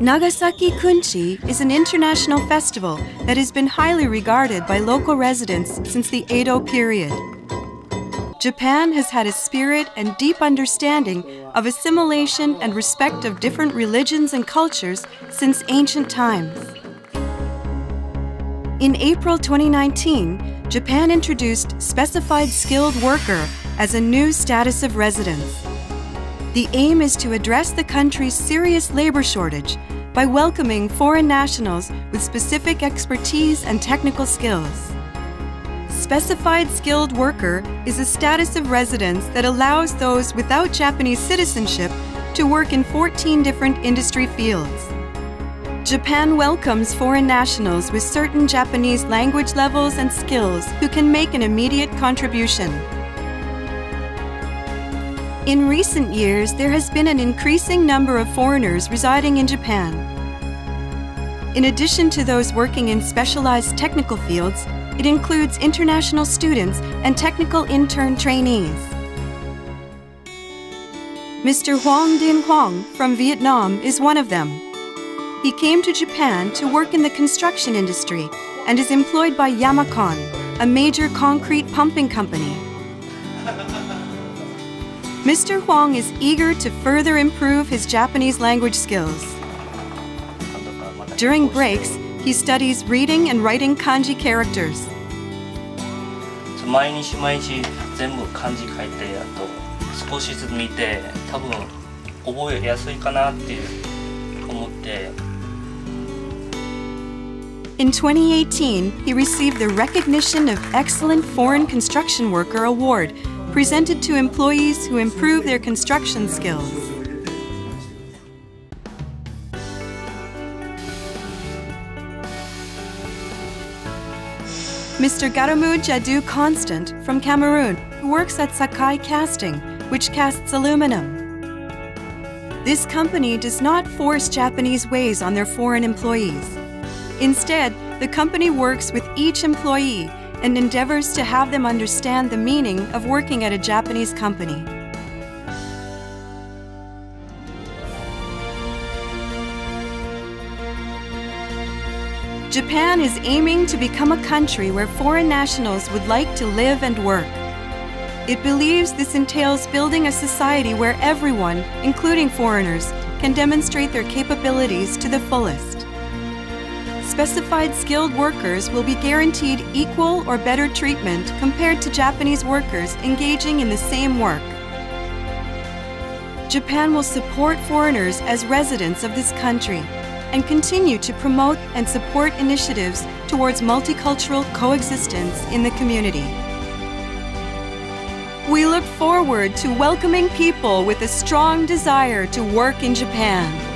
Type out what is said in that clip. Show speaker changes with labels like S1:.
S1: Nagasaki Kunchi is an international festival that has been highly regarded by local residents since the Edo period. Japan has had a spirit and deep understanding of assimilation and respect of different religions and cultures since ancient times. In April 2019, Japan introduced Specified Skilled Worker as a new status of residence. The aim is to address the country's serious labor shortage by welcoming foreign nationals with specific expertise and technical skills. Specified Skilled Worker is a status of residence that allows those without Japanese citizenship to work in 14 different industry fields. Japan welcomes foreign nationals with certain Japanese language levels and skills who can make an immediate contribution. In recent years, there has been an increasing number of foreigners residing in Japan. In addition to those working in specialized technical fields, it includes international students and technical intern trainees. Mr. Huang Din Huang from Vietnam is one of them. He came to Japan to work in the construction industry and is employed by Yamakon, a major concrete pumping company. Mr. Huang is eager to further improve his Japanese language skills. During breaks, he studies reading and writing kanji characters. In 2018, he received the Recognition of Excellent Foreign Construction Worker Award presented to employees who improve their construction skills. Mr. Garamu Jadu Constant from Cameroon who works at Sakai Casting, which casts aluminum. This company does not force Japanese ways on their foreign employees. Instead, the company works with each employee and endeavors to have them understand the meaning of working at a Japanese company. Japan is aiming to become a country where foreign nationals would like to live and work. It believes this entails building a society where everyone, including foreigners, can demonstrate their capabilities to the fullest. Specified skilled workers will be guaranteed equal or better treatment compared to Japanese workers engaging in the same work. Japan will support foreigners as residents of this country and continue to promote and support initiatives towards multicultural coexistence in the community. We look forward to welcoming people with a strong desire to work in Japan.